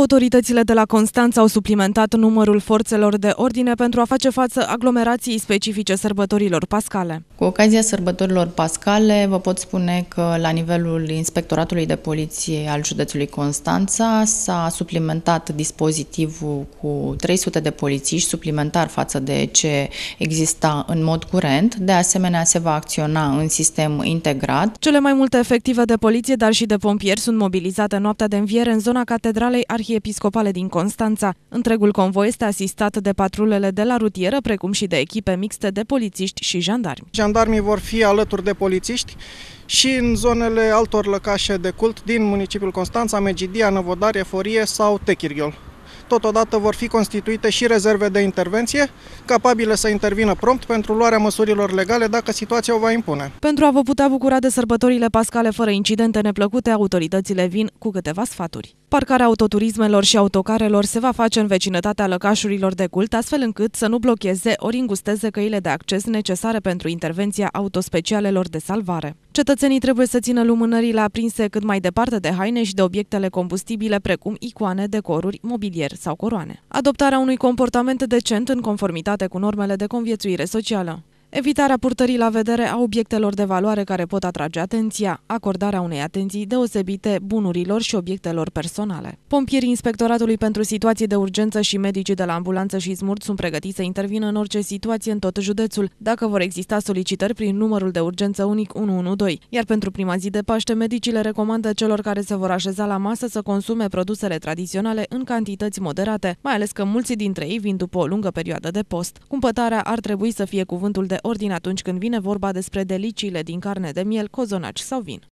Autoritățile de la Constanța au suplimentat numărul forțelor de ordine pentru a face față aglomerației specifice sărbătorilor pascale. Cu ocazia sărbătorilor pascale, vă pot spune că la nivelul Inspectoratului de Poliție al județului Constanța s-a suplimentat dispozitivul cu 300 de polițiști suplimentar față de ce exista în mod curent. De asemenea, se va acționa în sistem integrat. Cele mai multe efective de poliție, dar și de pompieri sunt mobilizate noaptea de înviere în zona Catedralei Arhiepiscopale din Constanța. Întregul convoi este asistat de patrulele de la rutieră, precum și de echipe mixte de polițiști și jandarmi. Jandarmii vor fi alături de polițiști și în zonele altor lăcașe de cult din municipiul Constanța, Megidia, Năvodare, Forie sau Techirghiol. Totodată vor fi constituite și rezerve de intervenție capabile să intervină prompt pentru luarea măsurilor legale dacă situația o va impune. Pentru a vă putea bucura de sărbătorile pascale fără incidente neplăcute, autoritățile vin cu câteva sfaturi. Parcarea autoturismelor și autocarelor se va face în vecinătatea lăcașurilor de cult, astfel încât să nu blocheze ori îngusteze căile de acces necesare pentru intervenția autospecialelor de salvare. Cetățenii trebuie să țină lumânările aprinse cât mai departe de haine și de obiectele combustibile, precum icoane, decoruri, mobilier sau coroane. Adoptarea unui comportament decent în conformitate cu normele de conviețuire socială. Evitarea purtării la vedere a obiectelor de valoare care pot atrage atenția, acordarea unei atenții deosebite bunurilor și obiectelor personale. Pompierii Inspectoratului pentru Situații de Urgență și medicii de la ambulanță și smurt sunt pregătiți să intervină în orice situație în tot județul, dacă vor exista solicitări prin numărul de urgență unic 112. Iar pentru prima zi de Paște, medicii le recomandă celor care se vor așeza la masă să consume produsele tradiționale în cantități moderate, mai ales că mulți dintre ei vin după o lungă perioadă de post. Cumpătarea ar trebui să fie cuvântul de ordine atunci când vine vorba despre deliciile din carne de miel, cozonaci sau vin.